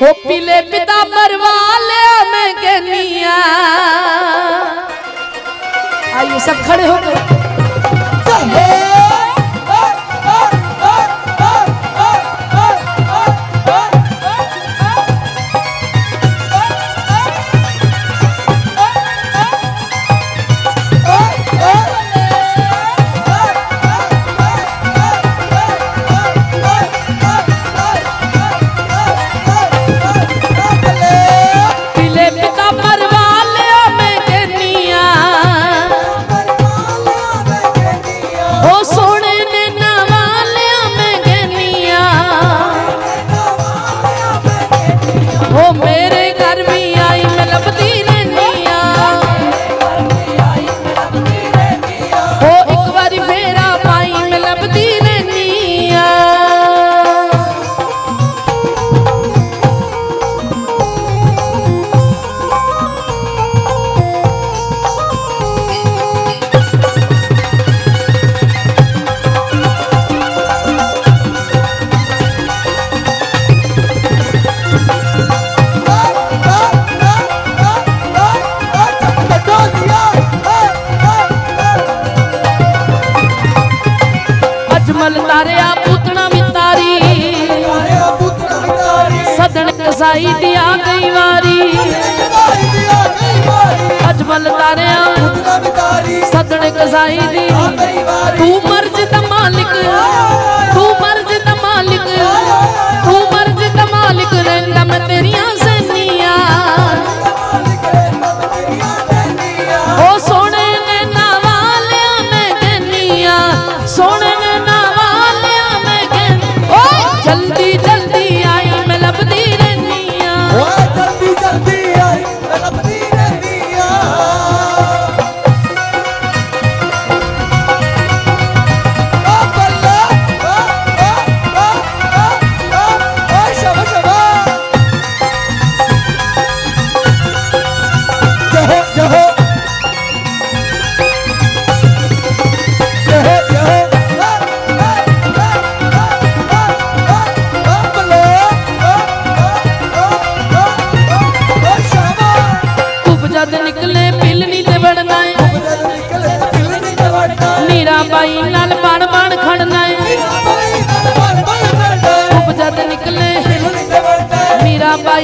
हो पीले पिता मरवाले मैं कहनी आइए सब खड़े होकर। आ गई वारी। अजमल तारिया सदन कसाई दी। तू मर्ज द मालिक।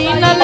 না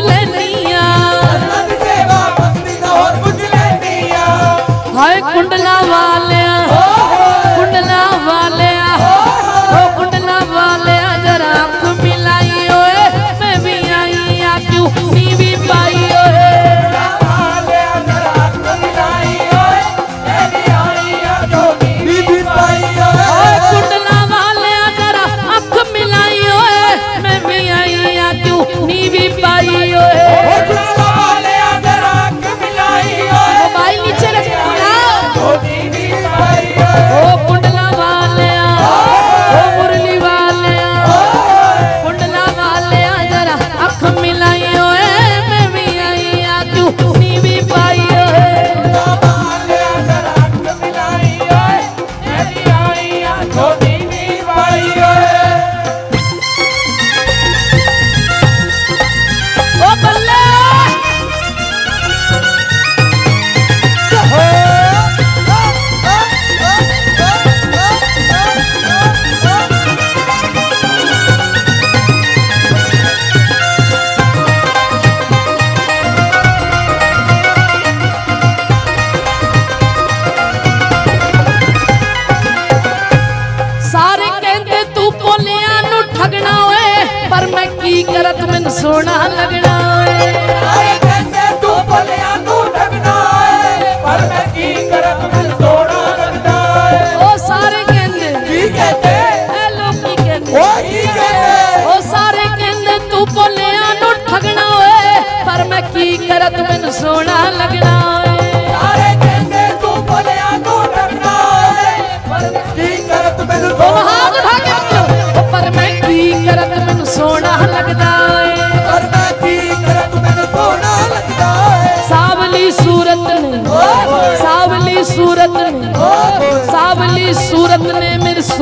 let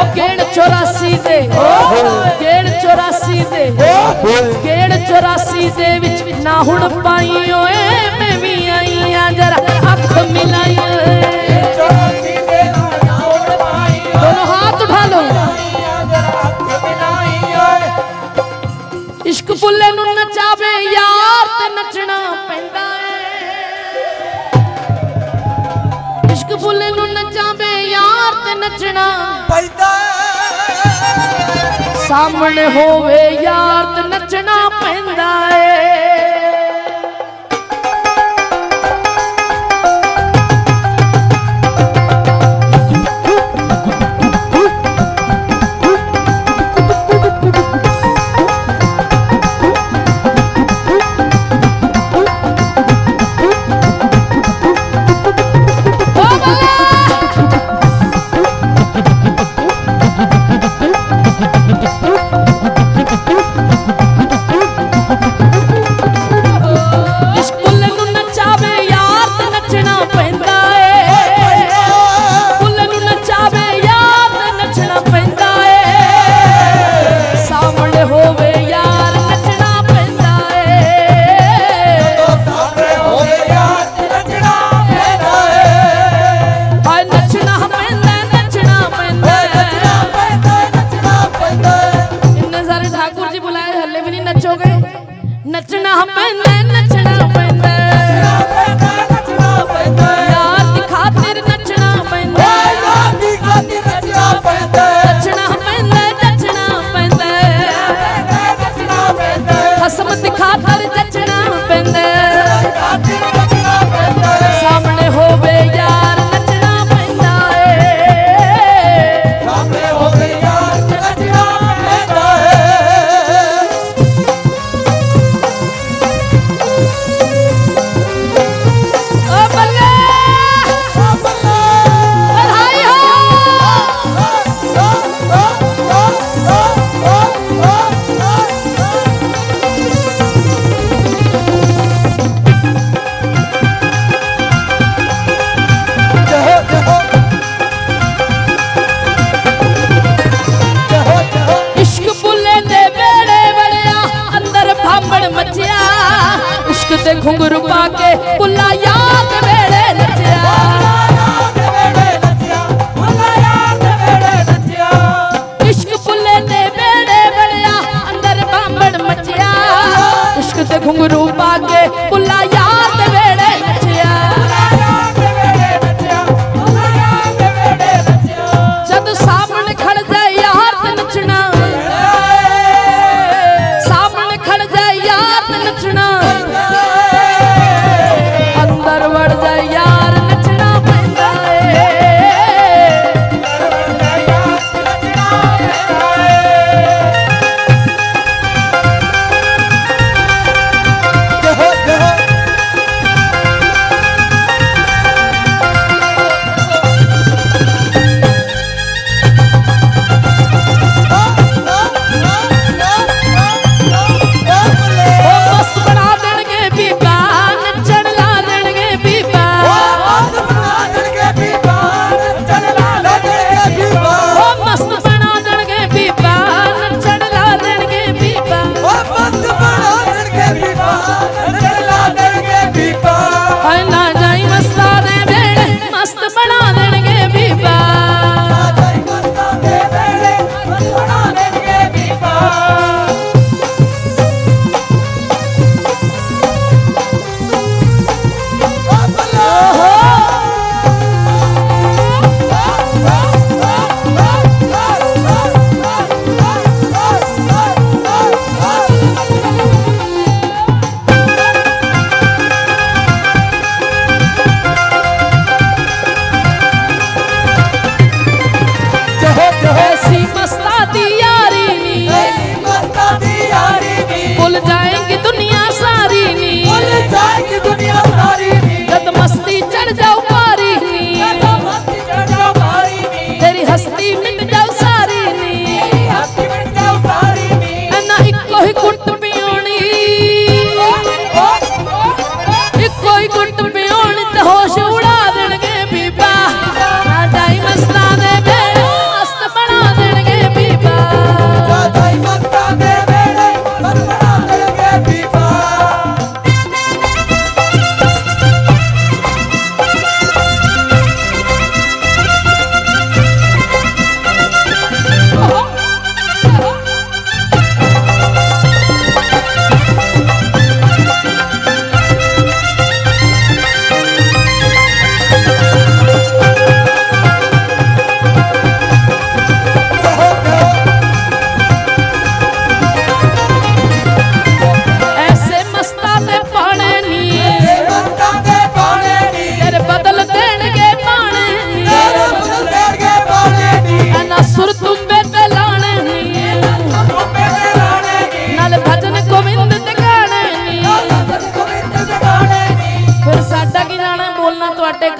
ਓ ਗੇੜ 84 ਦੇ? ਗੇੜ 84 ਦੇ? ਗੇੜ 84 ਦੇ ਵਿੱਚ ਨਾ ਹੁਣ ਪਾਈ ਓਏ? होवे यार नचना पैंदा है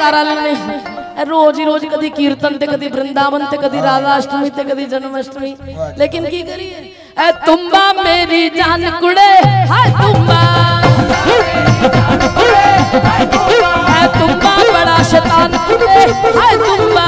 कारण नहीं रोज ही रोज कभी कीर्तन ते, कभी वृंदावन ते, कभी राधा अष्टमी ते, कभी जन्माष्टमी। लेकिन की करिए? तुम्बा मेरी जान कुड़े, हाय तुम्बा। तुम्बा बड़ा शैतान कुड़े, हाय तुम्बा।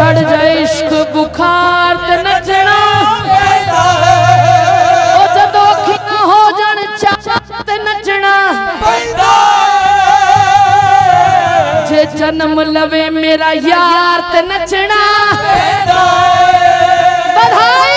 चढ़ जाए इश्क बुखार ते ओ हो ते जे जन्म लवे मेरा यार ते नचना बधाई।